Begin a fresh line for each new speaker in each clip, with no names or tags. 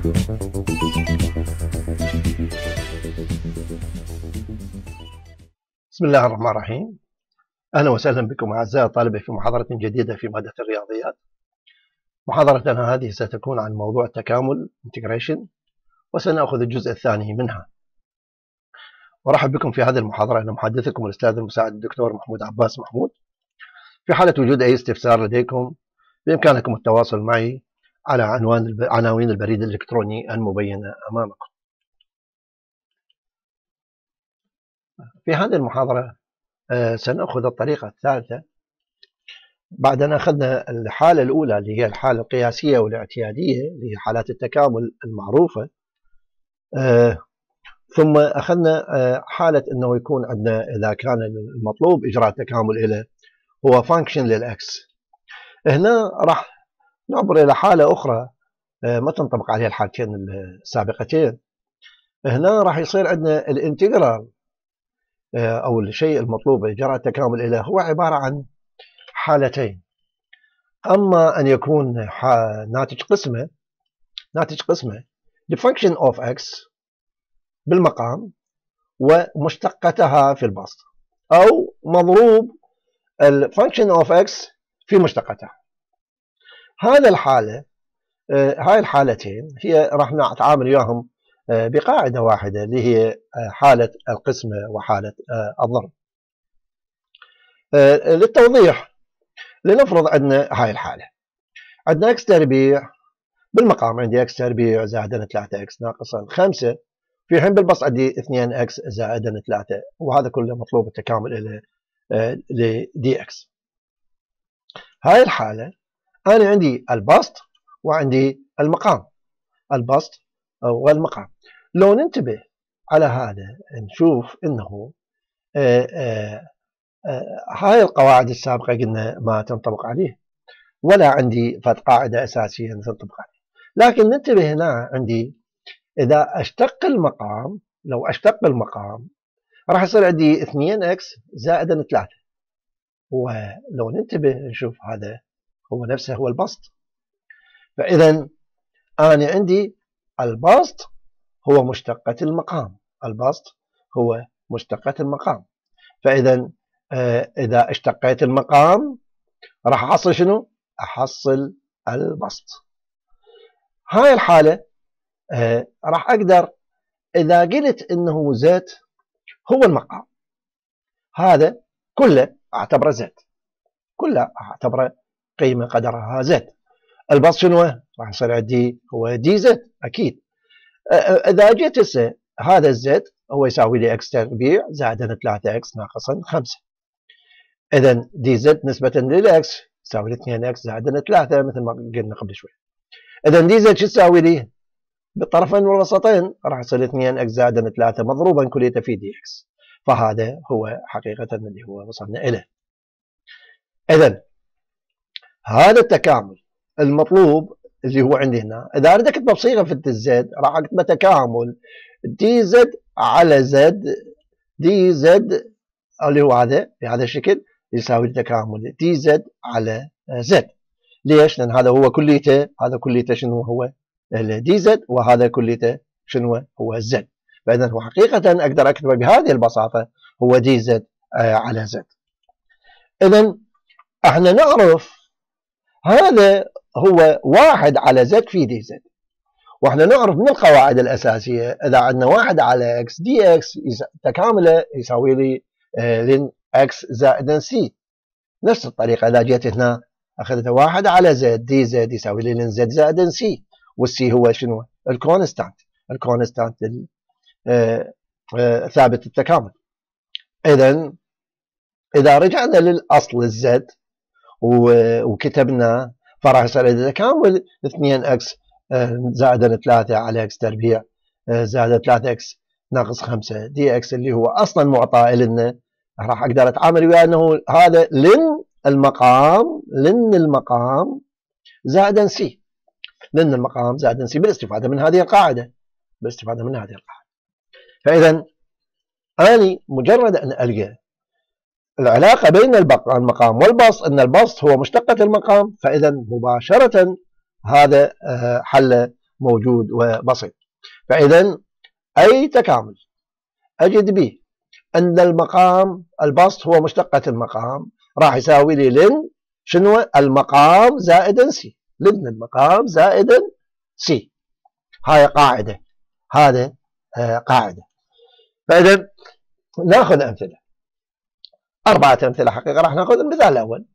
بسم الله الرحمن الرحيم. أهلا وسهلا بكم أعزائي الطلبة في محاضرة جديدة في مادة الرياضيات. محاضرتنا هذه ستكون عن موضوع التكامل integration وسنأخذ الجزء الثاني منها. ورحب بكم في هذه المحاضرة. أنا محدثكم الأستاذ المساعد الدكتور محمود عباس محمود. في حالة وجود أي استفسار لديكم بإمكانكم التواصل معي على عنوان عناوين البريد الإلكتروني المبينة أمامكم في هذه المحاضرة آه، سنأخذ الطريقة الثالثة. بعد أن أخذنا الحالة الأولى اللي هي الحالة القياسية والاعتيادية اللي هي حالات التكامل المعروفة. آه، ثم أخذنا آه، حالة أنه يكون عندنا إذا كان المطلوب إجراء تكامل إلى هو function لل x هنا راح نعبر إلى حالة أخرى. ما تنطبق عليها الحالتين السابقتين. هنا راح يصير عندنا ال integral آه، أو الشيء المطلوب إجراء التكامل إليه هو عبارة عن حالتين. أما أن يكون ناتج قسمة ناتج قسمة function of x بالمقام ومشتقتها في البسط. أو مضروب function of x في مشتقتها. هذا الحالة آه، هاي الحالتين هي راح نتعامل وياهم آه، بقاعدة واحدة اللي هي آه، حالة القسمة وحالة الضرب. للتوضيح لنفرض عندنا هاي الحالة. عندنا x تربيع بالمقام عندي x تربيع زائدا 3x ناقصا 5 في حين بالبسط عندي 2x زائدا 3 وهذا كله مطلوب التكامل إلى ل dx هاي الحالة أنا عندي البسط وعندي المقام. البسط والمقام. لو ننتبه على هذا نشوف إنه آآ آآ آآ هاي القواعد السابقة قلنا ما تنطبق عليه. ولا عندي فد قاعدة أساسية تنطبق عليه. لكن ننتبه هنا عندي إذا أشتق المقام لو أشتق المقام راح يصير عندي 2x زائدا 3 ولو ننتبه نشوف هذا هو نفسه هو البسط. فإذا أنا عندي البسط هو مشتقة المقام. البسط هو مشتقة المقام. فإذا آه، إذا اشتقيت المقام راح أحصل شنو؟ أحصل البسط. هاي الحالة آه، راح أقدر إذا قلت إنه زيت هو المقام. هذا كله أعتبره زيت. كله أعتبره قيمة قدرها زيت البسط شنو راح يصير عندي هو دي زد أكيد. إذا جيت هسه هذا ال z هو يساوي لي x تربيع زائدا 3 x ناقصا 5 اذا dz نسبة لل x يساوي لي 2 x زائدا 3 مثل ما قلنا قبل شوي. اذا dz شو تساوي لي؟ بالطرفين والوسطين راح يصير 2 x زائدا 3 مضروبا كليته في dx. فهذا هو حقيقة اللي هو وصلنا إليه. اذا هذا التكامل المطلوب اللي هو عندي هنا. إذا اريد اكتبه بصيغه في ال z راح اكتبه تكامل dz على z dz اللي هو هذا بهذا الشكل يساوي تكامل dz على z. ليش؟ لأن هذا هو كليته هذا كليته شنو هو؟ dz وهذا كليته شنو هو؟ ال z فاذا هو حقيقة أقدر أكتبه بهذه البساطة هو dz آه، على z. اذا إحنا نعرف هذا هو واحد على z في dz وإحنا نعرف من القواعد الأساسية إذا عندنا واحد على x dx تكامله يساوي لي آه، ln x زائد c نفس الطريقة إذا جيت هنا أخذت واحد على z dz يساوي لي ln z زائد c وال c هو شنو؟ ال constant. ال constant آه، آه، ثابت التكامل. اذا إذا رجعنا للأصل ال z وكتبنا فراح يصير إذا تكامل 2 x زائدا 3 على x تربيع آه، زائد 3 x ناقص 5 dx اللي هو أصلا معطى لنا راح أقدر أتعامل وياه إنه هذا ln المقام ln المقام زائدا c ln المقام زائدا c بالاستفاده من هذه القاعدة. بالاستفاده من هذه القاعدة. فاذا اني مجرد أن ألقى العلاقة بين المقام والبسط أن البسط هو مشتقة المقام فإذا مباشرة هذا آه، حل موجود وبسيط. فإذا أي تكامل أجد به أن المقام البسط هو مشتقة المقام راح يساوي لي لن شنو؟ المقام زائدا سي لن المقام زائدا سي هاي قاعدة. هذا آه، قاعدة. فإذا نأخذ أمثلة. أربعة أمثلة حقيقة راح نأخذ المثال الأول.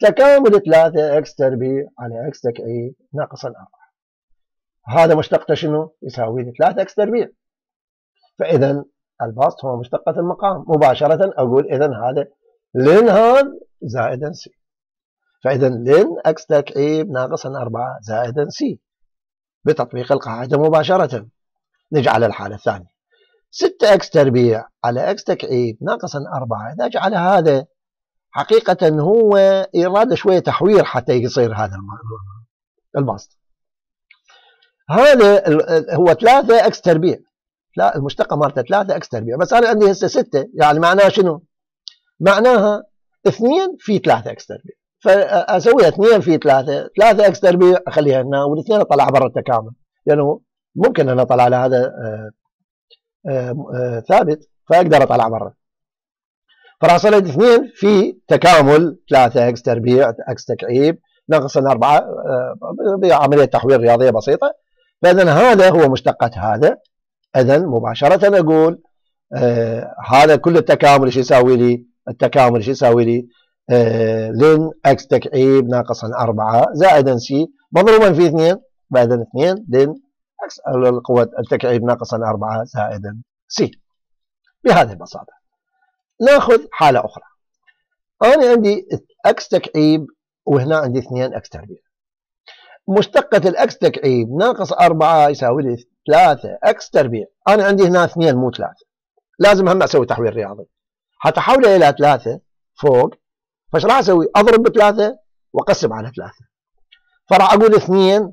تكامل 3 إكس تربيع على إكس تكعيب ناقصا 4 هذا مشتقته شنو؟ يساوي لي 3 x تربيع. فإذا البسط هو مشتقة المقام. مباشرة أقول إذا هذا ln هذا زائدا c. فإذا ln x تكعيب ناقصا 4 زائدا c. بتطبيق القاعدة مباشرة. نجي على الحالة الثانية. 6 x تربيع على x تكعيب ناقصا 4 إذا جعل هذا حقيقة هو يراد له شوية تحوير حتى يصير هذا البسط. هذا هو 3 x تربيع. لا المشتقة مالته 3 x تربيع. بس أنا عندي هسه 6 يعني معناها شنو؟ معناها 2 في 3 x تربيع. فأسويها 2 في 3 3 x تربيع أخليها هنا والاثنين أطلع برا التكامل. لأنه ممكن أن أطلع على هذا آه، ثابت فأقدر أطلع برا فراح يصير 2 في تكامل 3 x تربيع x تكعيب ناقص 4 بعملية تحويل رياضية بسيطة فإذا هذا هو مشتقة هذا إذا مباشرة أقول آه هذا كل التكامل إيش يساوي لي؟ التكامل إيش يساوي لي؟ آه أكس تكعيب ناقصا 4 زائدا سي مضروبا في 2 بعدين 2 ln x القوة التكعيب ناقصا 4 زائدا c بهذه البساطة نأخذ حالة أخرى. أنا عندي إكس تكعيب وهنا عندي 2 إكس تربيع. مشتقة ال x تكعيب ناقص 4 يساوي لي 3 x تربيع. أنا عندي هنا 2 مو 3 لازم هم أسوي تحويل رياضي. حتى إلى 3 فوق فايش راح أسوي؟ أضرب بثلاثة وأقسم على 3 فراح أقول 2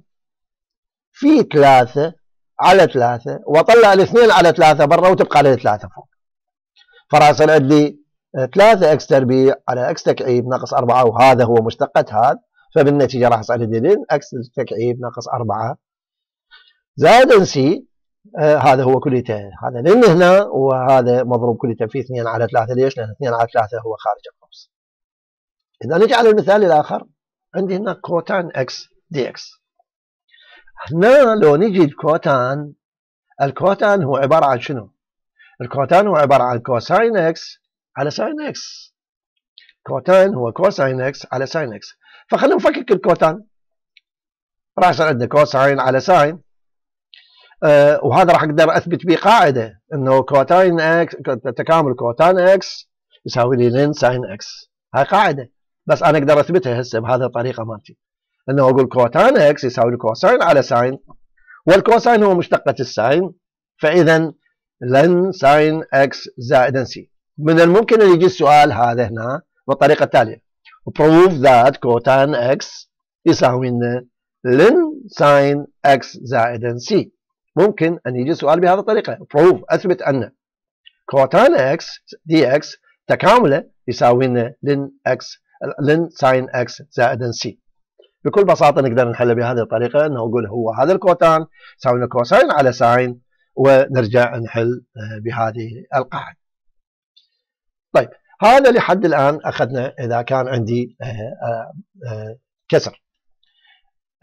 في 3 على 3 وأطلع الاثنين على 3 برا وتبقى لي 3 فوق. يصير عندي 3 إكس تربيع على إكس تكعيب ناقص 4 وهذا هو مشتقة هذا. فبالنتيجة راح عندي ln x تكعيب ناقص 4 زائد c آه هذا هو كليته. هذا ln هنا وهذا مضروب كليته في 2 على 3 ليش؟ لأن 2 على 3 هو خارج القوس إذا نجي على المثال الآخر عندي هنا cotan x dx. هنا لو نجي ال cotan ال cotan هو عبارة عن شنو؟ ال cotan هو عبارة عن cosine x على sine x cotan هو cosine x على sine x فخلينا نفكك ال cotan راح يصير عندنا cosine على sine آه وهذا راح أقدر أثبت به قاعدة إنه cotan x تكامل cotan x يساوي لي ln sine x هاي قاعدة. بس أنا أقدر أثبتها هسه بهذه الطريقة مالتي. انه أقول cotan x يساوي لي cosine على sine وال cosine هو مشتقة ال sine فإذا ln sine x زائدا c من الممكن أن يجي السؤال هذا هنا بالطريقة التاليه prove that cotan x يساوي لنا ln sine x زائدا c ممكن أن يجي السؤال بهذه الطريقة. Prove أثبت أن cotan x dx تكامله يساوي لنا ln x ln sine x زائدا c بكل بساطة نقدر نحل بهذه الطريقة إنه نقول هو هذا ال cotan يساوي cosine على sine ونرجع نحل آه، بهذه القاعدة. طيب هذا لحد الآن أخذنا إذا كان عندي آه، آه، كسر.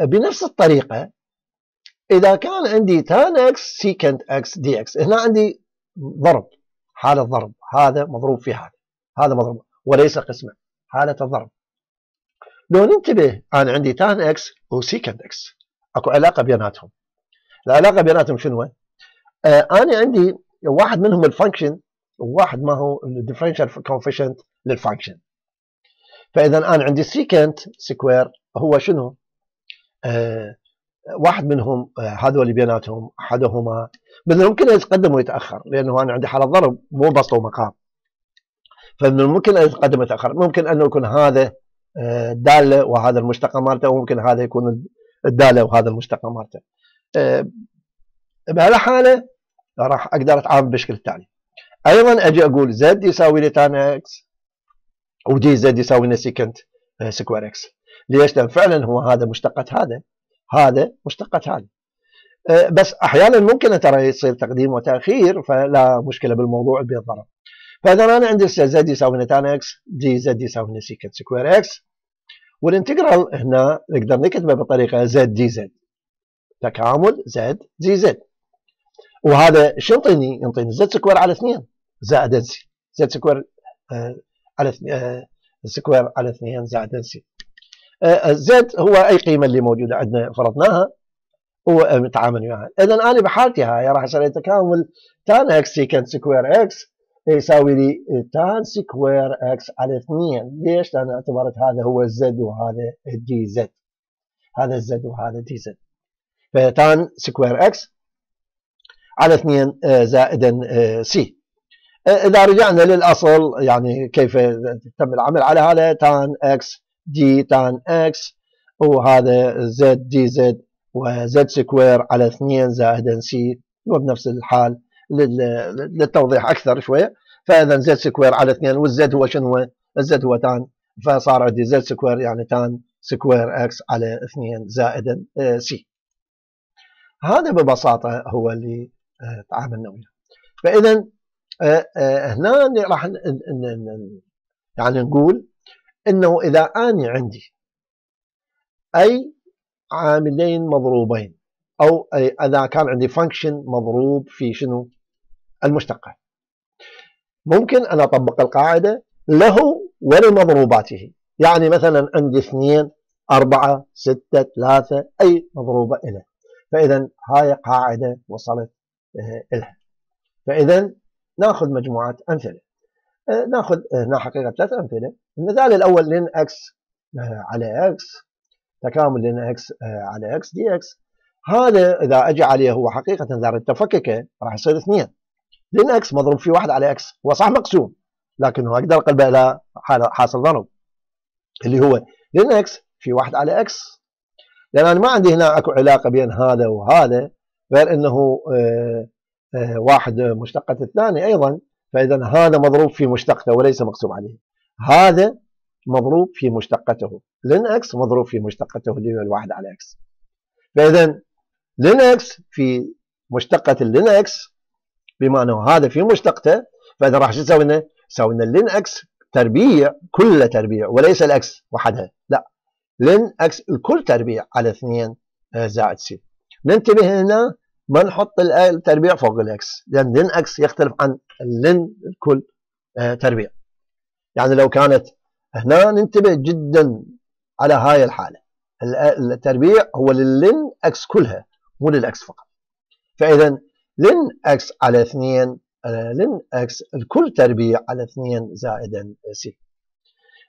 بنفس الطريقة إذا كان عندي tan x secant x dx هنا عندي ضرب حالة ضرب هذا مضروب في هذا هذا مضروب وليس قسمة حالة الضرب. لو ننتبه أنا عندي tan x و secant x. أكو علاقة بيناتهم. العلاقة بيناتهم شنو؟ آه أنا عندي واحد منهم ال function وواحد ما هو ال differential coefficient لل function فإذا أنا عندي secant square هو شنو؟ آه واحد منهم آه هذول بيناتهم أحدهما. من الممكن ان يتقدم ويتأخر لأنه أنا عندي حالة ضرب مو بسط ومقام فمن الممكن أن يتقدم ويتأخر ممكن انه يكون هذا داله وهذا المشتقه مالته وممكن هذا يكون الدالة وهذا المشتقه مالته. آه بهالحاله راح أقدر أتعامل بالشكل التالي أيضا أجي أقول z يساوي لي tan x و dz يساوي لنا secant square x ليش؟ لأن فعلا هو هذا مشتقة هذا هذا مشتقة هذا. بس أحيانا ممكن ترى يصير تقديم وتأخير فلا مشكلة بالموضوع بيضرب فإذا أنا عندي z يساوي tan x dz يساوي secant square x وال integral هنا نقدر نكتبه بطريقة z dz تكامل z dz وهذا شو ينطيني؟ ينطيني z square على 2 زائد C z square آه على آه square على 2 زائد C آه z هو أي قيمة اللي موجودة عندنا فرضناها. ومتعامل وياها اذا أنا بحالتي هاي راح أسوي تكامل tan x secant square x يساوي لي tan square x على 2 ليش؟ لأن اعتبرت هذا هو ال z وهذا ال dz هذا ال z وهذا dz ف tan square x على 2 آه، زائدا آه، C آه، إذا رجعنا للأصل يعني كيف تم العمل على هذا؟ tan x d tan x وهذا z dz و z square على 2 زائدا C وبنفس الحال للتوضيح أكثر شوية. فإذا z square على 2 وال z هو شنو؟ ال z هو tan. فصار عندي z square يعني tan square x على 2 زائدا C. هذا ببساطة هو اللي تعاملنا وياه. فإذا آه، آه، هنا راح يعني نقول إنه إذا أني عندي أي عاملين مضروبين أو إذا كان عندي فانكشن مضروب في شنو؟ المشتقة. ممكن أن أطبق القاعدة له ولمضروباته. يعني مثلا عندي اثنين أربعة ستة ثلاثة أي مضروبة إلى. فإذا هاي قاعدة وصلت لها فإذا نأخذ مجموعة أمثلة. آه، نأخذ هنا حقيقة ثلاث أمثلة. المثال الأول ln آه، على x تكامل ln آه، على x dx هذا إذا أجي عليه هو حقيقة إذا ردت تفككة راح يصير اثنين. ln x مضروب في واحد على x هو صح مقسوم لكنه أقدر أقلبه إلى حاصل ضرب اللي هو ln x في واحد على x لأن أنا ما عندي هنا أكو علاقة بين هذا وهذا غير أنه آه، آه، واحد مشتقة الثاني أيضا. فإذا هذا مضروب في مشتقته وليس مقسوم عليه. هذا مضروب في مشتقته. ln x مضروب في مشتقته اللي هو الواحد على x فإذا ln x في مشتقة ال ln x بما أنه هذا في مشتقته فإذا راح شو يسوي لنا؟ يسوي لنا ln x تربيع كله تربيع وليس ال x وحدها لا. ln x الكل تربيع على 2 آه، زائد C ننتبه هنا ما نحط التربيع فوق ال x لأن ln x يختلف عن ال ln الكل آه، تربيع. يعني لو كانت هنا ننتبه جدا على هاي الحالة. التربيع هو للين إكس كلها مو للاكس فقط. فاذا ln x على 2 آه، ln x الكل تربيع على 2 زائدا C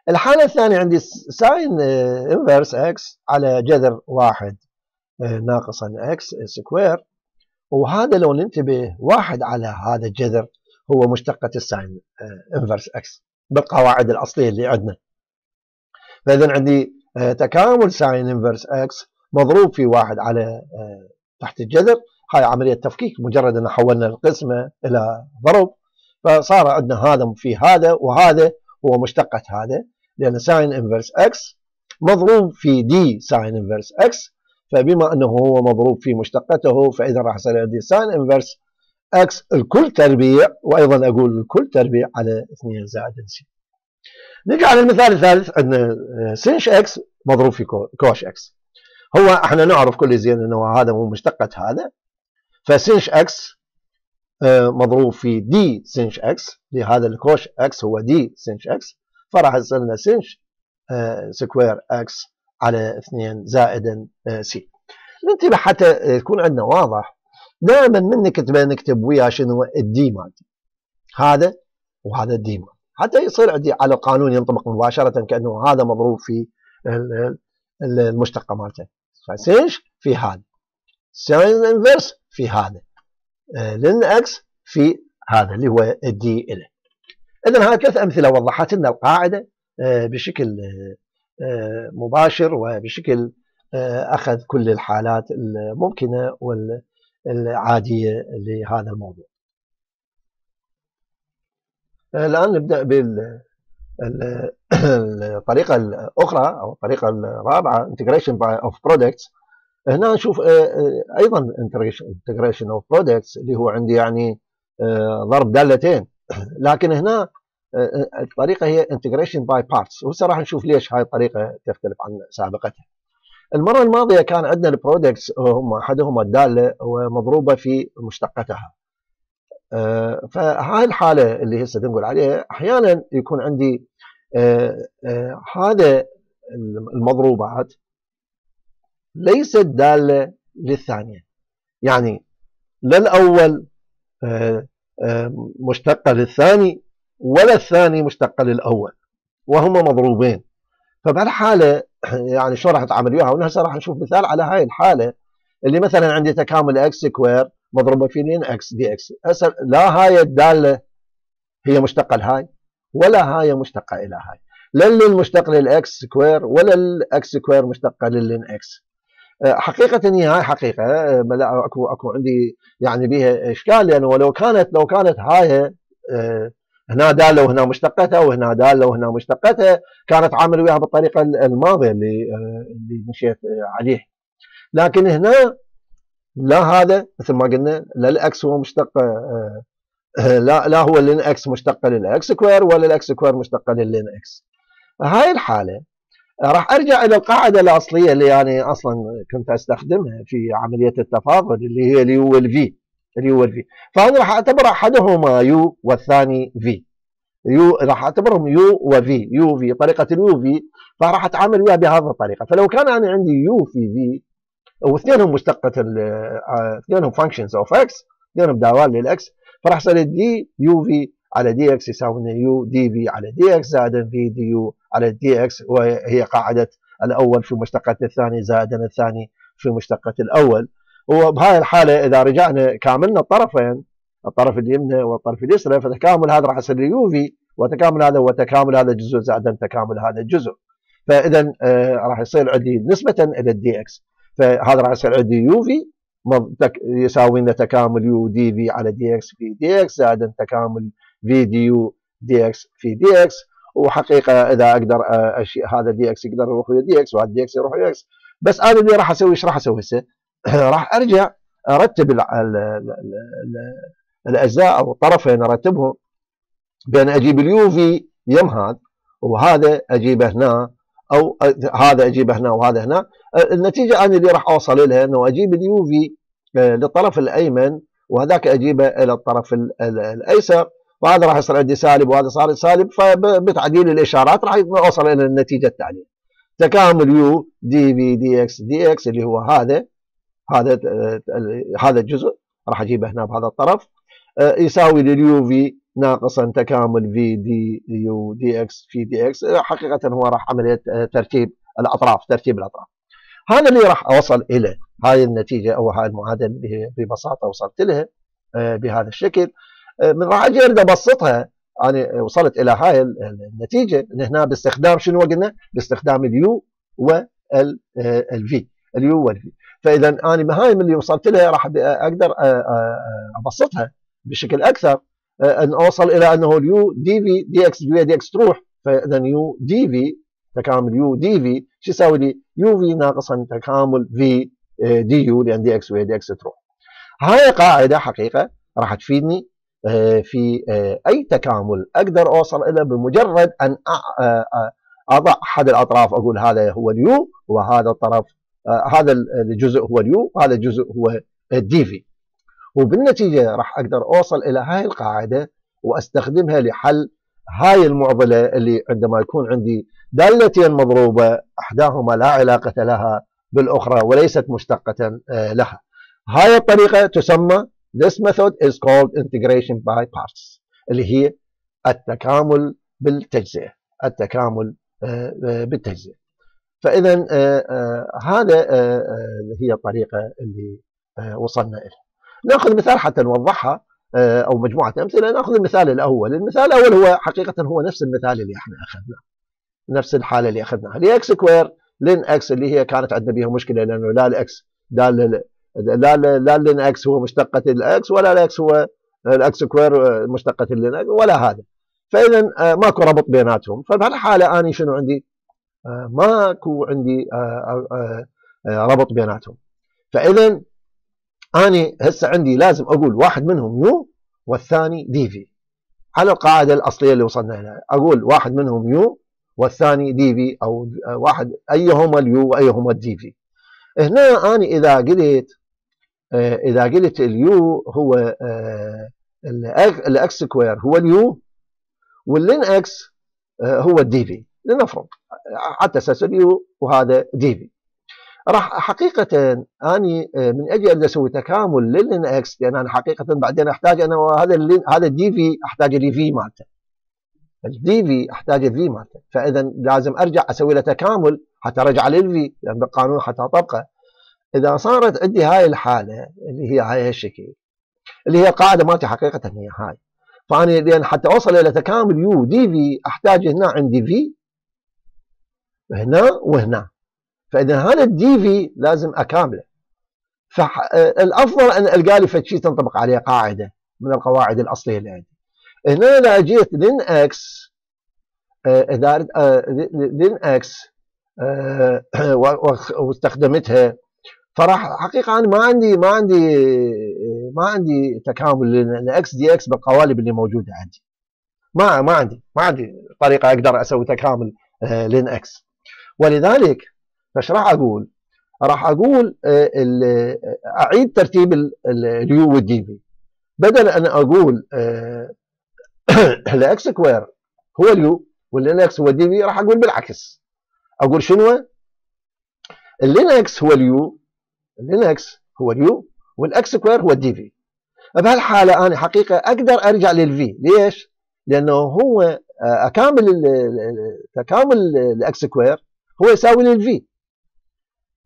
الحالة الثانية عندي sine inverse x على جذر واحد آه، ناقصا x square وهذا لو ننتبه واحد على هذا الجذر هو مشتقة ال sine inverse x بالقواعد الأصلية اللي عندنا. فإذا عندي آه، تكامل sine inverse x مضروب في واحد على تحت الجذر. هاي عملية تفكيك مجرد أن حولنا القسمة إلى ضرب فصار عندنا هذا في هذا وهذا هو مشتقة هذا لأن sine inverse x مضروب في d sine inverse x فبما أنه هو مضروب في مشتقته فإذا راح يصير عندي sine inverse x الكل تربيع وأيضا أقول الكل تربيع على 2 زائد C نجي على المثال الثالث عندنا sinh x مضروب في cosh x هو إحنا نعرف كل زين إنه هذا مو مشتقة هذا ف sinh x آه، مضروب في d sinh x لهذا ال cosh x هو d sinh x فراح يصير لنا sinh square x على 2 زائدا آه، C ننتبه حتى يكون عندنا واضح دائما من نكتب نكتب ويا شنو؟ ال d مالتي. هذا وهذا ال d مالتي. حتى يصير عندي على القانون ينطبق مباشرة كأنه هذا مضروب في المشتقة مالته. ف sinh في هذا. sine inverse في هذا آه، ln x في هذا اللي هو ال d إله إذا هاي ثلاث أمثلة وضحت لنا القاعدة آه، بشكل آه، مباشر وبشكل أخذ كل الحالات الممكنة والعادية لهذا الموضوع. الآن نبدأ بالطريقة الأخرى أو الطريقة الرابعة integration of products. هنا نشوف أيضا integration of products اللي هو عندي يعني ضرب دالتين. لكن هنا الطريقة هي integration by parts وهسه راح نشوف ليش هاي الطريقة تختلف عن سابقتها. المرة الماضية كان عندنا ال products هم احدهما الدالة ومضروبة في مشتقتها آه، فهاي الحالة اللي هسه نقول عليها أحيانا يكون عندي آه، آه، هذا المضروبات ليست دالة للثانية. يعني لا الأول مشتقة للثاني ولا الثاني مشتقة للأول وهما مضروبين. فبهالحاله يعني شو راح اتعامل وياها؟ وهسه راح نشوف مثال على هاي الحالة اللي مثلا عندي تكامل x square مضروبة في 2 x dx. هسه لا هاي الدالة هي مشتقة لهاي ولا هاي مشتقة إلى هاي. لا المشتق لل x square ولا ال x square مشتقة لل ln x. آه، حقيقة هي هاي حقيقة آه، أكو أكو عندي يعني بها إشكال لأنه ولو كانت لو كانت هاي آه، هنا دالة وهنا مشتقتها وهنا دالة وهنا مشتقتها كانت عامل وياها بالطريقة الماضية اللي اللي مشيت عليه. لكن هنا لا هذا مثل ما قلنا لا ال x هو مشتق آه، آه، لا لا هو اللين إكس مشتقه للإكس سكوير ولا الإكس سكوير مشتقه للين إكس هاي الحالة راح ارجع إلى القاعده الاصليه اللي يعني أصلا كنت استخدمها في عمليه التفاضل اللي هي اللي هو ال v اللي هو ال v فانا راح اعتبر احدهما u والثاني v. u راح اعتبرهم u و v. u v. طريقة ال u v فراح اتعامل وياها بهذه الطريقة. فلو كان أنا عندي u v v واثنينهم مشتقة آه، اثنينهم functions of x اثنينهم دوال لل x فراح يصير d u v على dx يساوي u dv على dx زائدا v du على dx وهي قاعدة الأول في مشتقة الثاني زائدا الثاني في مشتقة الأول. وبهاي الحالة إذا رجعنا كاملنا الطرفين الطرف اليمنى والطرف اليسرى فتكامل هذا راح يصير u v وتكامل هذا هو تكامل هذا الجزء زائدا تكامل هذا الجزء. فاذا آه راح يصير عندي نسبة إلى ال dx فهذا راح يصير عندي u v يساوي لنا تكامل u dv على dx في dx زائدا تكامل v du dx في dx وحقيقة إذا أقدر اشيء هذا dx يقدر يروح ويا dx وهذا dx يروح ويا x بس أنا اللي راح أسوي إيش راح أسوي هسه؟ راح أرجع أرتب ال ال ال الأجزاء أو الطرفين أرتبهم بين أجيب ال u v يم هذا وهذا اجيبه هنا أو هذا اجيبه هنا وهذا هنا. النتيجة أنا اللي راح أوصل لها إنه أجيب ال u v آه، للطرف الأيمن وهذاك أجيبه إلى الطرف الأيسر. وهذا راح يصير عندي سالب وهذا صار سالب فبتعديل الإشارات راح اوصل إلى النتيجة التالية. تكامل u dv dx dx اللي هو هذا هذا هذا الجزء راح أجيبه هنا بهذا الطرف. يساوي لل u v ناقصا تكامل v du dx في dx حقيقة هو راح عمليه ترتيب الأطراف ترتيب الأطراف. هذا اللي راح أوصل اليه هاي النتيجة أو هاي المعادلة اللي ببساطة وصلت لها آه، بهذا الشكل. من راح أجي أريد أبسطها أنا وصلت إلى هاي النتيجة ان هنا باستخدام شنو قلنا؟ باستخدام ال u وال v ال u وال v فإذا أنا بهاي اللي وصلت لها راح أقدر أبسطها بشكل أكثر أن أوصل إلى أنه ال u dv dx dx تروح فإذا u dv تكامل u dv شو يساوي لي؟ u v ناقصا تكامل v du لأن dx وهي dx تروح. هاي قاعدة حقيقة راح تفيدني آه، في آه، أي تكامل أقدر أوصل إلى بمجرد أن آه، أضع أحد الأطراف أقول هذا هو ال u وهذا الطرف هذا الجزء هو ال u وهذا الجزء هو ال dv. وبالنتيجة راح أقدر أوصل إلى هاي القاعدة وأستخدمها لحل هاي المعضلة اللي عندما يكون عندي دالتين مضروبة أحداهما لا علاقة لها بالأخرى وليست مشتقة آه، لها. هاي الطريقة تسمى this method is called integration by parts اللي هي التكامل بالتجزئة التكامل آه، آه، بالتجزئة. فاذا هذا هي الطريقة اللي وصلنا إليها. نأخذ مثال حتى نوضحها آه، أو مجموعة أمثلة نأخذ المثال الأول، المثال الأول هو حقيقة هو نفس المثال اللي إحنا أخذناه. نفس الحالة اللي أخذناها، ال x square ln x اللي هي كانت عندنا بها مشكلة لأنه لا ال x دال لا لا ln x هو مشتقة ال x ولا ال x هو ال x square مشتقة ln ولا هذا. فإذا آه، ماكو ربط بيناتهم، فبهالحالة اني شنو عندي؟ آه، ماكو عندي ربط بيناتهم. فإذا اني هسه عندي لازم أقول واحد منهم u والثاني dv على القاعدة الأصلية اللي وصلنا لها أقول واحد منهم u والثاني dv أو واحد أيهما ال u وأيهما ال dv هنا أنا إذا قلت آه، إذا قلت ال u هو آه، ال x square هو ال u وال ln x آه، هو ال dv لنفرض حتى أساس ال u وهذا dv راح حقيقة أني من أجي اريد أسوي تكامل للين إكس لأن أنا حقيقة بعدين أحتاج أنا هذا هذا ال dv أحتاج ال dv مالته. ال dv أحتاج ال v مالته. فإذا لازم أرجع أسوي له تكامل حتى أرجع لل v لأن بالقانون حتى أطبقه. إذا صارت عندي هاي الحالة اللي هي هاي الشكل اللي هي القاعده مالتي حقيقه هي هاي. فانا لأن حتى أوصل إلى تكامل u dv أحتاج هنا عندي v هنا وهنا. فإذا هذا ال dv لازم أكامله. فالافضل أن ألقى لي شيء تنطبق عليه قاعدة من القواعد الأصلية اللي عندي. هنا إذا جيت ln x إذا ln x واستخدمتها فراح حقيقة أنا ما عندي ما عندي ما عندي تكامل لأن dx بالقوالب اللي موجودة عندي ما ما عندي ما عندي طريقة أقدر أسوي تكامل آه، ln x ولذلك فايش راح أقول؟ راح أقول آه، أعيد ترتيب ال u وال dv بدل أن أقول الاكس سكوير هو اليو واللينكس هو الدي في راح أقول بالعكس أقول شنو؟ اللينكس هو اليو اللينكس هو اليو والإكس سكوير هو الدي في. بهالحالة أنا حقيقة أقدر أرجع لل v. ليش؟ لأنه هو آه، أكامل تكامل ال x square هو يساوي لل v.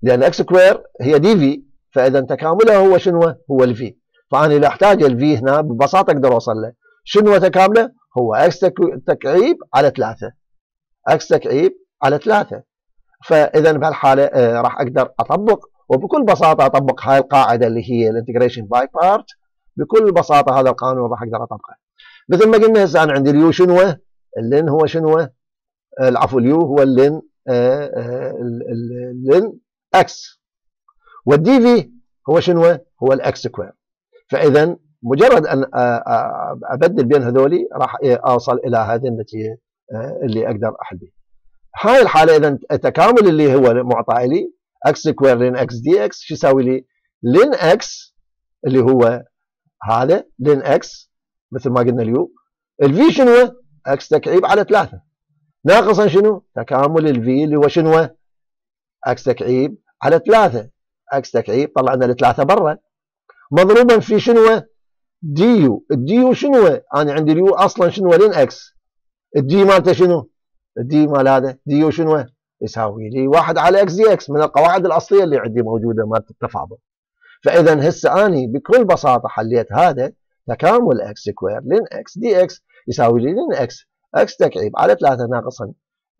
لأن x square هي dv فإذا تكامله هو شنو؟ هو ال v. فأنا إذا أحتاج ال v هنا ببساطة أقدر أوصل له. شنو تكامله؟ هو إكس تكعيب على ثلاثة. إكس تكعيب على ثلاثة. فإذا بهالحالة آه، راح أقدر أطبق وبكل بساطة أطبق هاي القاعدة اللي هي ال integration by part بكل بساطة هذا القانون راح أقدر أطبقه. مثل ما قلنا هسه أنا عندي اليو شنو؟ اللين هو شنو؟ العفو اليو هو اللين اللين x وال dv هو شنو؟ هو ال x square فإذا مجرد أن أبدل بين هذولي راح أوصل إلى هذه النتيجة اللي أقدر أحل بها هاي الحالة إذا التكامل اللي هو معطى لي x square ln x dx شو يساوي لي؟ ln x اللي هو هذا ln x مثل ما قلنا ال u ال v شنو؟ x تكعيب على ثلاثة ناقصا شنو؟ تكامل ال v اللي هو شنو؟ إكس تكعيب على ثلاثة إكس تكعيب طلعنا الثلاثة برا مضروبا في شنو؟ du ال du شنو؟ أنا عندي ال u أصلا شنو ln x ال d مالته شنو؟ ال d مال هذا du شنو؟ يساوي لي واحد على x dx من القواعد الأصلية اللي عندي موجودة مالت التفاضل. فإذا هسه أني بكل بساطة حليت هذا تكامل x square ln x dx يساوي لي ln x. x تكعيب على 3 ناقصا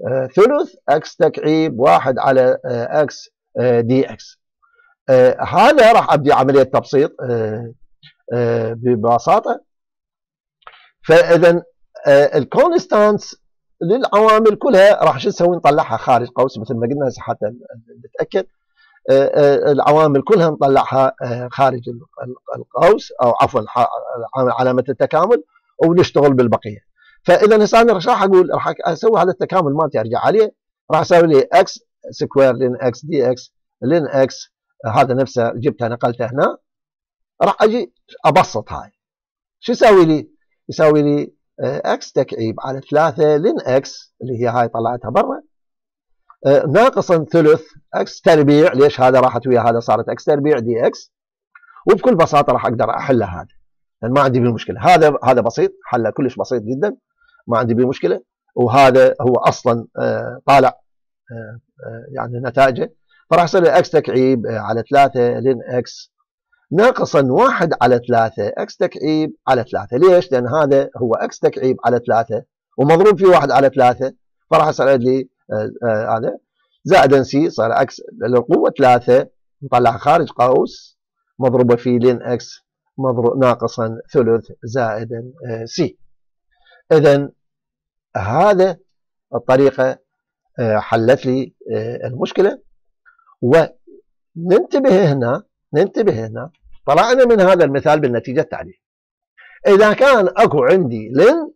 آه ثلث x تكعيب واحد على آه x آه dx. هذا راح أبدي عملية تبسيط ببساطة. فإذا ال constants للعوامل كلها راح شو نسوي؟ نطلعها. خارج قوس مثل ما قلنا حتى نتأكد. آه، آه، العوامل كلها نطلعها آه، خارج القوس أو عفوا علامة التكامل ونشتغل بالبقية. فإذا هسه أنا راح أقول راح أسوي هذا التكامل مالتي أرجع عليه. راح أسوي لي x square ln x dx ln x هذا نفسه جبته نقلته هنا. راح أجي أبسط هاي. شو يساوي لي؟ يساوي لي x تكعيب على 3 ln x اللي هي هاي طلعتها برا. آه، ناقصا ثلث x تربيع. ليش هذا راحت ويا هذا صارت x تربيع؟ dx وبكل بساطة راح أقدر احل هذا لأن ما عندي بيه مشكله هذا هذا بسيط. حله كلش بسيط جدا. ما عندي بيه مشكله وهذا هو أصلا آه، طالع آه، يعني نتائجه. فراح يصير x تكعيب على 3 ln x ناقصا واحد على ثلاثة x تكعيب على ثلاثة. ليش؟ لأن هذا هو x تكعيب على ثلاثة ومضروب في واحد على ثلاثة. فراح يصير لي آه، آه، هذا. زائدا c صار x للقوة ثلاثة. نطلعها خارج قوس. مضروبة في ln x مضروب ناقصا ثلث زائدا آه، سي إذا هذا الطريقة حلت لي المشكلة. وننتبه هنا ننتبه هنا طلعنا من هذا المثال بالنتيجة التالية. إذا كان أكو عندي ln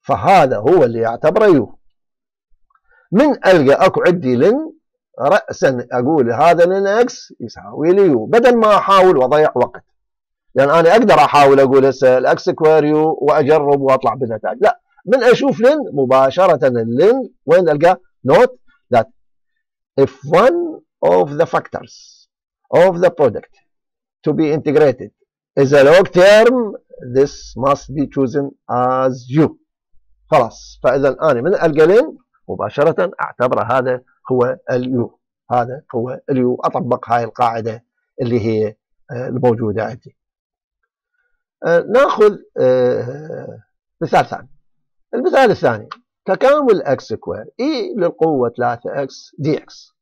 فهذا هو اللي يعتبره u. من ألقى أكو عندي ln رأسا أقول هذا ln x يساوي لي u بدل ما أحاول وأضيع وقت. لأن يعني أنا أقدر أحاول أقول هسه ال x square u وأجرب وأطلع بالنتائج. لا من أشوف ln مباشرة ال ln وين ألقى؟ Note that if one of the factors of the product to be integrated. Is a log term? This must be chosen as u خلاص. فإذا أنا من ألقى ln مباشرة أعتبر هذا هو ال u. هذا هو ال u. أطبق هاي القاعدة اللي هي آه، الموجودة عندي. آه، نأخذ آه، مثال ثاني. المثال الثاني. تكامل x square e للقوة 3 x dx.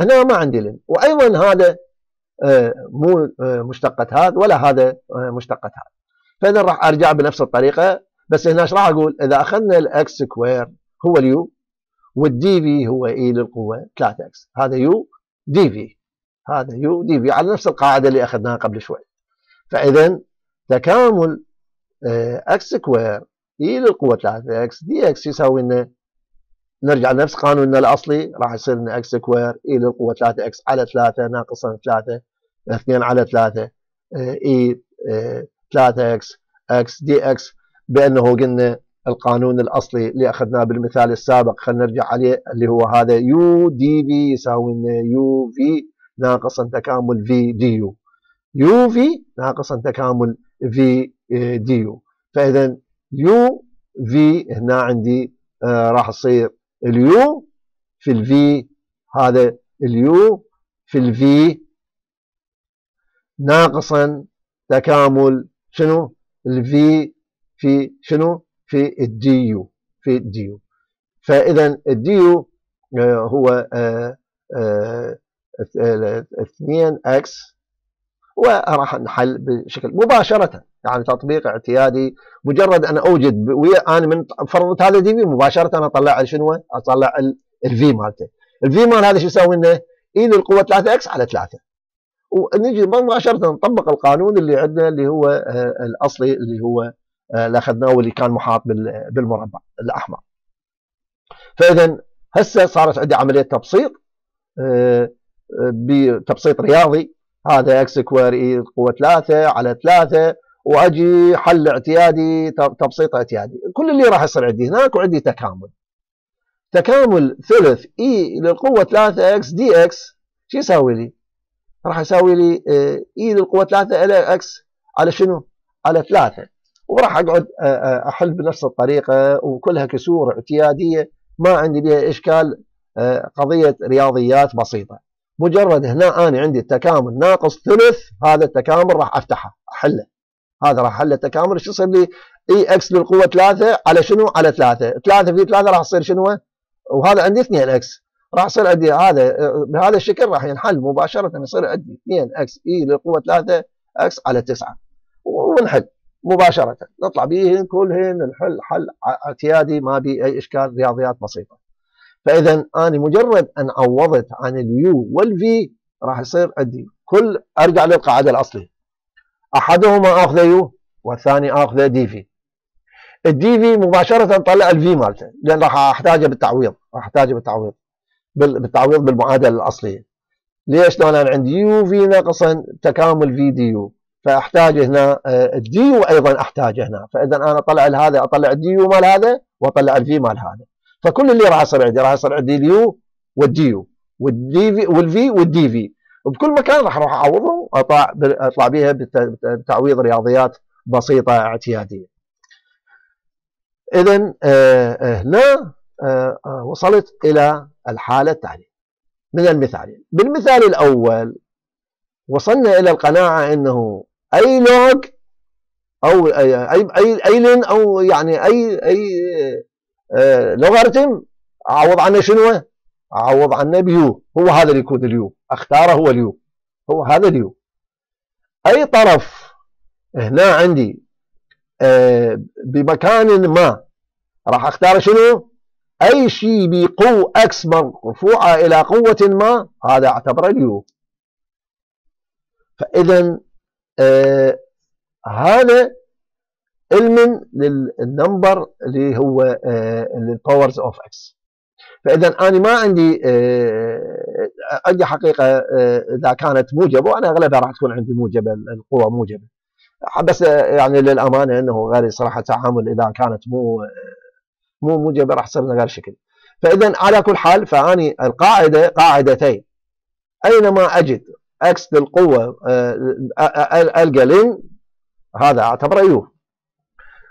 هنا ما عندي ln وأيضا هذا مو مشتقة هذا ولا هذا مشتقة هذا. فإذا راح أرجع بنفس الطريقة بس هنا إيش راح أقول؟ إذا أخذنا ال x square هو ال u وال dv هو e للقوة 3 x هذا u dv هذا u dv على نفس القاعدة اللي أخذناها قبل شوي. فاذا تكامل x square e للقوة 3 x dx يساوي لنا نرجع لنفس قانوننا الأصلي راح يصير لنا x square e للقوة 3 x على 3 ناقصا 3 2 على 3 اي 3 x x dx بأنه قلنا القانون الأصلي اللي أخذناه بالمثال السابق خلينا نرجع عليه اللي هو هذا u dv يساوي uv ناقصا تكامل v du uv ناقصا تكامل v du فإذا uv هنا عندي آه راح تصير ال u في ال v هذا ال u في ال v ناقصا تكامل شنو؟ ال v في شنو؟ في ال du في ال du فاذا ال du آه، هو 2 آه، x آه، وراح نحل بشكل مباشرة يعني تطبيق اعتيادي مجرد أن أوجد ويا أنا من فرضت هذا dv مباشرة أنا أطلع شنو؟ أطلع ال v مالته. ال v مال هذا شو يساوي لنا؟ e للقوة 3 x على 3 ونجي مباشره نطبق القانون اللي عندنا اللي هو الأصلي اللي هو آه، اللي أخذناه واللي كان محاط بالمربع الأحمر. فإذا هسه صارت عندي عملية تبسيط آه، بتبسيط رياضي. هذا x square e قوة 3 على 3 وأجي حل اعتيادي تبسيط اعتيادي. كل اللي راح يصير عندي هناك وعندي تكامل. تكامل ثلث e للقوة 3 x dx شو يساوي لي؟ راح يساوي لي e للقوه 3 إلى x على شنو؟ على 3 وراح أقعد أحل بنفس الطريقة وكلها كسور اعتيادية ما عندي بها إشكال قضية رياضيات بسيطة. مجرد هنا أنا عندي التكامل ناقص ثلث هذا التكامل راح أفتحه أحله. هذا راح أحل التكامل. شو يصير لي؟ e x للقوة 3 على شنو؟ على 3 3 في 3 راح تصير شنو؟ وهذا عندي 2 x. راح يصير عندي هذا بهذا الشكل راح ينحل مباشرة يصير عندي 2 إكس إي للقوه 3 إكس على 9 ونحل مباشرة. نطلع بهن كلهن نحل حل اعتيادي ما بي أي إشكال رياضيات بسيطة. فإذا أنا مجرد أن عوضت عن ال u وال v راح يصير عندي كل أرجع للقاعدة الأصلية. أحدهما آخذ u والثاني آخذ dv ال dv مباشرة طلع ال v مالته لأن راح أحتاجه بالتعويض راح أحتاجه بالتعويض. بالتعويض بالمعادلة الأصلية ليش؟ لأن أنا عندي uv ناقصا تكامل v du فأحتاج هنا ال d آه، وأيضا أحتاج هنا فإذا أنا أطلع هذا أطلع ال du مال هذا وأطلع ال v مال هذا فكل اللي راح يصير عندي راح يصير عندي ال u وال du وال dv وال v وال dv وبكل مكان راح أروح أعوضهم أطلع اطلع بها بتعويض رياضيات بسيطة اعتيادية. اذا آه، آه، هنا وصلت إلى الحالة التاليه من المثالين. بالمثال الأول وصلنا إلى القناعة إنه أي لوج أو اي اي اي لين أو يعني اي أي آه، لوغاريتم اعوض عنه شنو؟ اعوض عنه ب u هو هذا اللي يكون ال u أختاره هو ال u هو هذا ال u أي طرف هنا عندي آه، بمكان ما راح أختار شنو؟ اي شيء بقوة x مرفوعة إلى قوة ما؟ هذا اعتبره ال u. فاذا آه هذا المن لل number اللي هو آه لل powers of x فاذا أنا ما عندي آه عندي حقيقة آه إذا كانت موجبة وأنا أغلبها راح تكون عندي موجبة القوة موجبة. بس يعني للأمانة إنه غير صراحة تعامل إذا كانت مو مو موجبه راح تصير غير شكل. فاذا على كل حال فأني القاعدة قاعدتين. أينما أجد x للقوه ألقى ln هذا أعتبره u.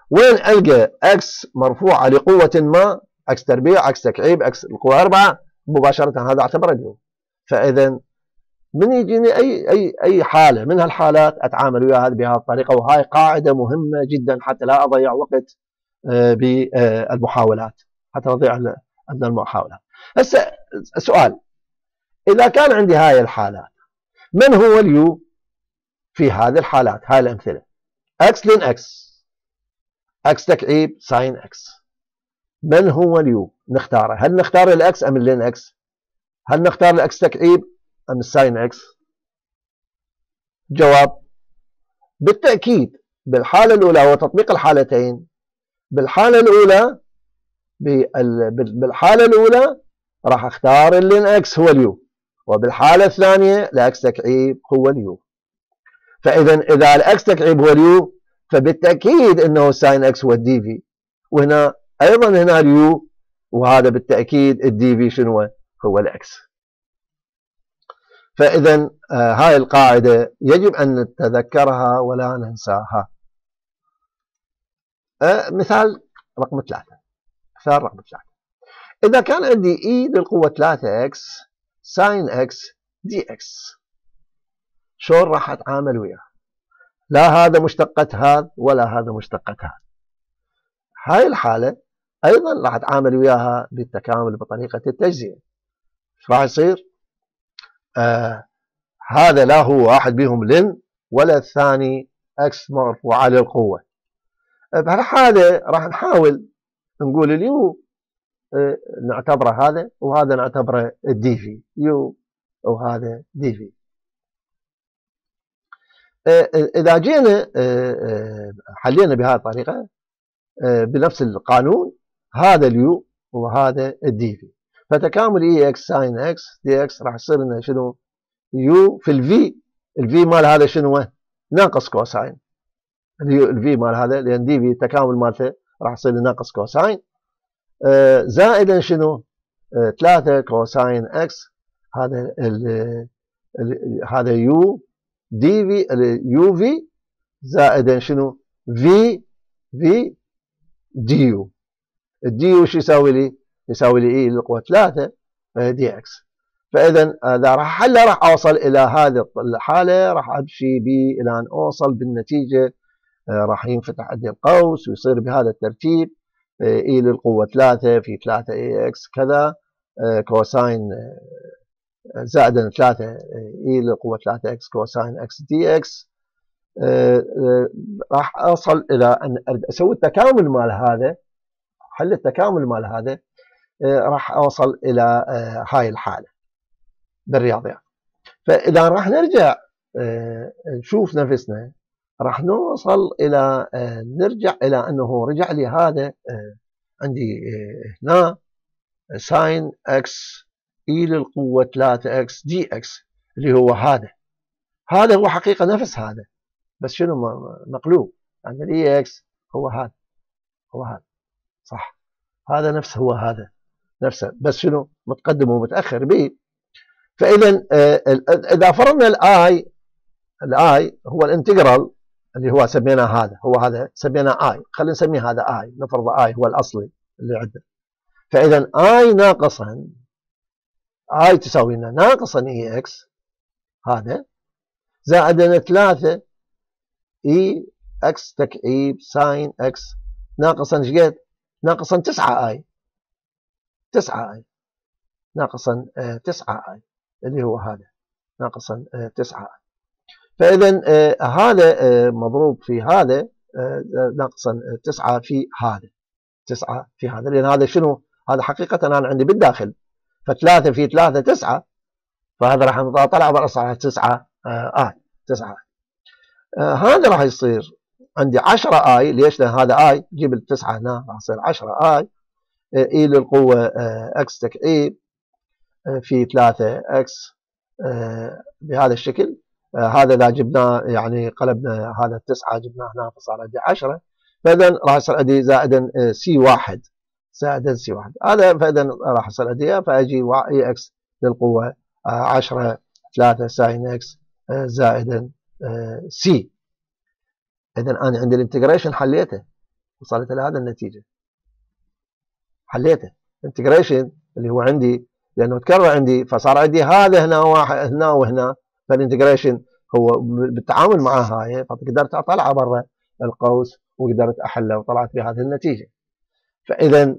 وين ألقى x مرفوعة لقوة ما؟ إكس تربيع إكس تكعيب إكس القوة أربعة. مباشرة هذا أعتبره ال u فاذا من يجيني أي أي أي حالة من هالحالات أتعامل وياها بهذه الطريقة. وهاي قاعدة مهمة جدا حتى لا أضيع وقت. بالمحاولات حتى اضيع عندنا المحاولات. هسه سؤال إذا كان عندي هاي الحالات من هو ال u في هذه الحالات؟ هاي الأمثلة. x ln x x تكعيب sine x من هو ال u نختاره. هل نختار ال x أم ال ln x هل نختار ال x تكعيب أم ال sine x جواب بالتأكيد بالحالة الأولى وتطبيق الحالتين بالحالة الأولى بالحالة الأولى راح أختار ال ln x هو ال u وبالحالة الثانية ال x تكعيب هو ال u. فاذا إذا ال x تكعيب هو ال u فبالتأكيد إنه sine x هو ال dv. وهنا أيضا هنا ال u وهذا بالتأكيد ال dv شنو؟ هو ال x فاذا آه هاي القاعدة يجب أن نتذكرها ولا ننساها. آه مثال رقم ثلاثة. مثال رقم ثلاثة. إذا كان عندي إي e للقوة 3x ساين x dx شلون راح أتعامل وياه؟ لا هذا مشتقة هذا ولا هذا مشتقة هذا. هاي الحالة أيضا راح أتعامل وياها بالتكامل بطريقة التجزئة راح يصير؟ آه هذا لا هو واحد بهم لن ولا الثاني x مرفوعة للقوة بهالحالة راح نحاول نقول ال u آه، نعتبره هذا وهذا نعتبره ال dv u وهذا dv آه، إذا جينا آه، حلينا بهذه الطريقة بنفس القانون هذا ال u وهذا ال dv فتكامل e x sine x dx راح يصير لنا شنو؟ u في ال v ال v مال هذا شنو؟ ناقص cosine ال v مال هذا لأن dv التكامل مالته راح يصير ناقص cosine آه، زائدا شنو؟ 3 آه، cosine x هذا ال هذا u dv uv زائدا شنو؟ في v du ال du شو يساوي لي؟ يساوي لي e للقوه 3 dx فاذا إذا راح حل راح أوصل إلى هذه الحالة راح أمشي بيه إلى أن أوصل بالنتيجة آه، راح ينفتح عندي القوس ويصير بهذا الترتيب e للقوة 3 في 3 e x كذا آه، cosine آه، زائدا 3 e للقوة 3 x cosine x dx راح اوصل إلى أن أسوي التكامل مال هذا حل التكامل مال هذا راح اوصل إلى هاي الحالة بالرياضيات. فإذا راح نرجع نشوف نفسنا راح نوصل إلى آه، نرجع إلى أنه رجع لي هذا آه، عندي آه، هنا sine x e للقوة 3 x dx اللي هو هذا. هذا هو حقيقة نفس هذا بس شنو مقلوب. عند ال e x هو هذا هو هذا صح. هذا نفس هو هذا نفسه. بس شنو؟ متقدم ومتأخر به. فاذا إذا فرضنا ال I ال I هو ال integral اللي هو سميناه هذا هو هذا سميناه I. خلينا نسميه هذا I نفرض I هو الأصلي اللي عندنا. فإذا I ناقصا I تساوي لنا ناقصا e x هذا زائدا 3 e x تكعيب sine x ناقصا إيش قد؟ ناقصا 9 I. 9 I. ناقصا 9 آه، I. اللي هو هذا. ناقصا 9 آه، I. فإذا آه، هذا آه، مضروب في هذا آه، ناقصا تسعة في هذا. تسعة في هذا. لأن هذا شنو؟ هذا حقيقة أنا عندي بالداخل. فثلاثة في ثلاثة تسعة. فهذا راح نطلع برأس على تسعة 9 آه هذا راح يصير. عندي 10 I. ليش؟ لأن هذا I جيب التسعة هنا راح يصير 10 I. e للقوة x تكعيب في 3 x بهذا الشكل. هذا إذا جبناه يعني قلبنا هذا التسعة جبناه هنا فصار عندي 10 فاذا راح يصير عندي زائدا سي واحد. زائدا سي واحد. هذا فاذا راح يصير عندي فأجي e x للقوة 10 3 sine x زائدا c. اذا أنا عندي ال integration حليته. وصلت إلى هذا النتيجة. حليته. integration اللي هو عندي لأنه تكرر عندي فصار عندي هذا هنا واحد هنا وهنا. فال integration هو بالتعامل مع هاي فقدرت أطلع برا القوس وقدرت احله وطلعت بهذه النتيجة. فإذا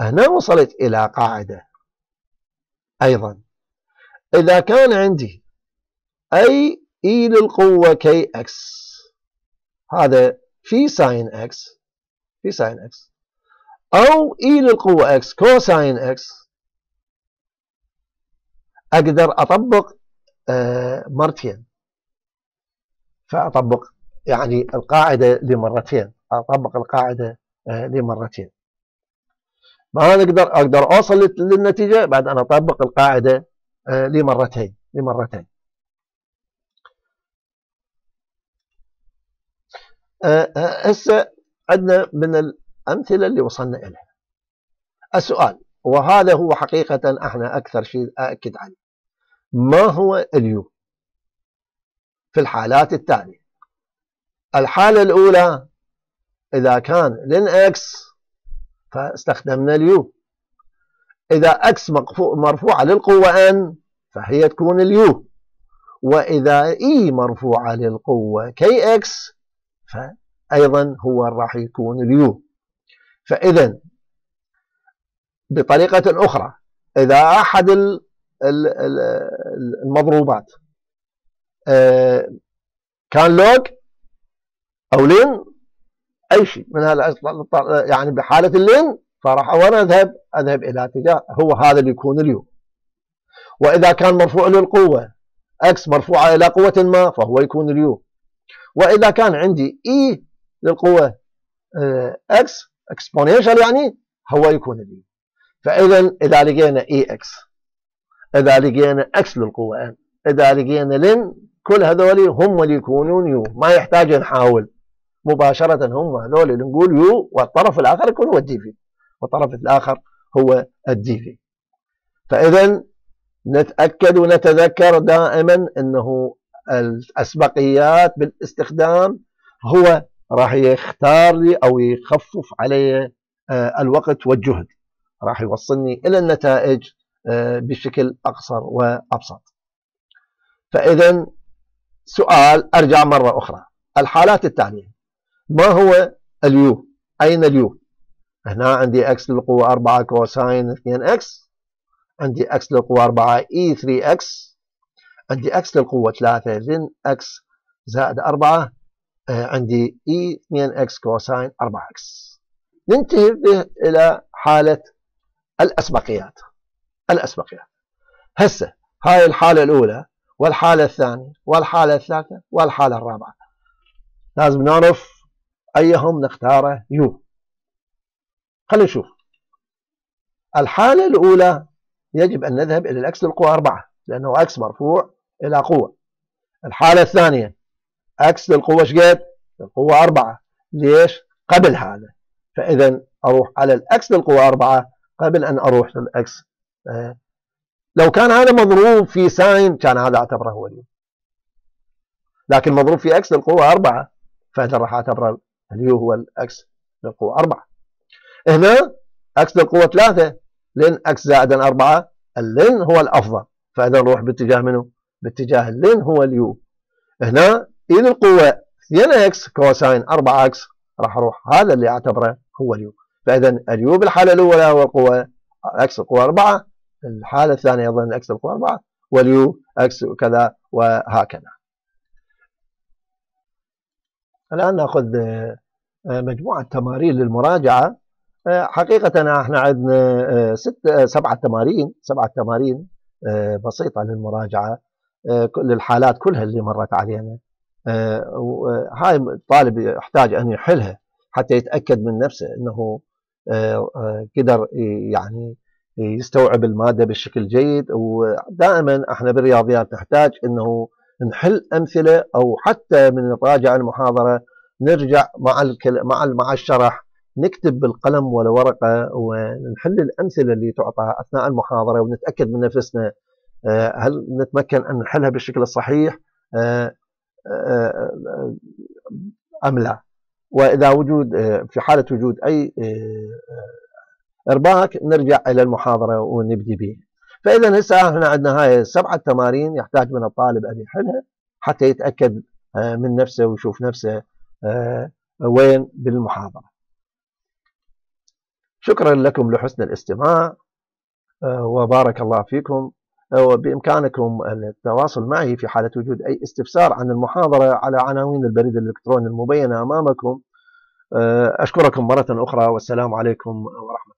هنا وصلت إلى قاعدة أيضا. إذا كان عندي e e للقوة kx هذا في sine x في sine x أو e للقوة x cosine x أقدر أطبق مرتين. فأطبق يعني القاعدة لمرتين. أطبق القاعدة آه لمرتين. ما أقدر أقدر أوصل للنتيجة بعد أن أطبق القاعدة آه لمرتين لمرتين. آه، آه، هسه عندنا من الأمثلة اللي وصلنا إليها. السؤال وهذا هو حقيقة إحنا أكثر شيء أأكد عليه ما هو ال u في الحالات التالية. الحالة الأولى إذا كان ln x فاستخدمنا ال u إذا x مرفوعة للقوة n فهي تكون ال u وإذا e مرفوعة للقوة kx فأيضا هو راح يكون ال u فإذا بطريقة أخرى إذا أحد المضروبات. آه، كان log أو ln أي شيء من يعني بحالة ال ln فراح وأنا أذهب أذهب إلى اتجاه هو هذا اللي يكون ال u وإذا كان مرفوع للقوة x مرفوعة إلى قوة ما فهو يكون ال u وإذا كان عندي e للقوة x آه، exponential يعني هو يكون ال u فاذا إذا لقينا e x اذا لقينا x للقوه n اذا لقينا ln كل هذول هم اللي يكونون u. ما يحتاج نحاول مباشرة هم هذول اللي نقول u والطرف الآخر يكون هو ال dv. والطرف الآخر هو ال dv. فاذا نتأكد ونتذكر دائما إنه الأسبقيات بالاستخدام هو راح يختار لي أو يخفف علي آه، الوقت والجهد. راح يوصلني إلى النتائج بشكل أقصر وأبسط. فإذا سؤال أرجع مرة أخرى. الحالات التالية. ما هو ال u؟ أين ال u؟ هنا عندي x للقوة 4 cosine 2 x عندي x للقوة 4 e 3 x عندي x للقوة 3 ln x زائد 4 آه، عندي e 2 x cosine 4 x ننتهي به إلى حالة الأسبقيات. الاسبقيات هسه هاي الحالة الأولى والحالة الثانية والحالة الثالثة والحالة الرابعة. لازم نعرف أيهم نختاره u. خلينا نشوف. الحالة الأولى يجب أن نذهب إلى ال x للقوة 4 لأنه x مرفوع إلى قوة. الحالة الثانية x للقوة شقد القوة أربعة. ليش؟ قبل هذا. فإذا أروح على ال x للقوة أربعة قبل أن أروح لل x. لو كان هذا مضروب في sine كان هذا أعتبره هو ال u لكن مضروب في x للقوة أربعة فإذا راح أعتبره ال u هو ال x للقوة أربعة. هنا x للقوة ثلاثة ln x زائدا أربعة ال ln هو الأفضل. فإذا نروح باتجاه منه باتجاه ال ln هو ال u هنا e للقوة 2 x cosine 4 x راح أروح هذا اللي أعتبره هو ال u فإذا ال u بالحاله الأولى هو القوة x القوه 4 الحالة الثانية أيضا x القوه 4 وال u x كذا وهكذا. الآن نأخذ آه، مجموعة تمارين للمراجعة. آه، حقيقة إحنا عندنا آه، ست سبعة تمارين سبعة تمارين بسيطة للمراجعة. للحالات كلها اللي مرت علينا. هاي الطالب يحتاج أن يحلها حتى يتأكد من نفسه أنه قدر يعني يستوعب المادة بشكل جيد. ودائما إحنا بالرياضيات نحتاج إنه نحل أمثلة أو حتى من نراجع المحاضرة نرجع مع مع مع الشرح نكتب بالقلم ولا ورقه ونحل الأمثلة اللي تعطى أثناء المحاضرة ونتأكد من نفسنا. آه، هل نتمكن أن نحلها بالشكل الصحيح؟ آه، آه، أم لا؟ وإذا وجود في حالة وجود أي إرباك نرجع إلى المحاضرة ونبدي به فإذا هسه إحنا عندنا هاي سبعة تمارين يحتاج من الطالب أن يحلها حتى يتأكد من نفسه ويشوف نفسه وين بالمحاضرة. شكرا لكم لحسن الاستماع وبارك الله فيكم وبإمكانكم التواصل معي في حالة وجود أي استفسار عن المحاضرة على عناوين البريد الإلكتروني المبينة أمامكم. أشكركم مرة أخرى والسلام عليكم ورحمة الله.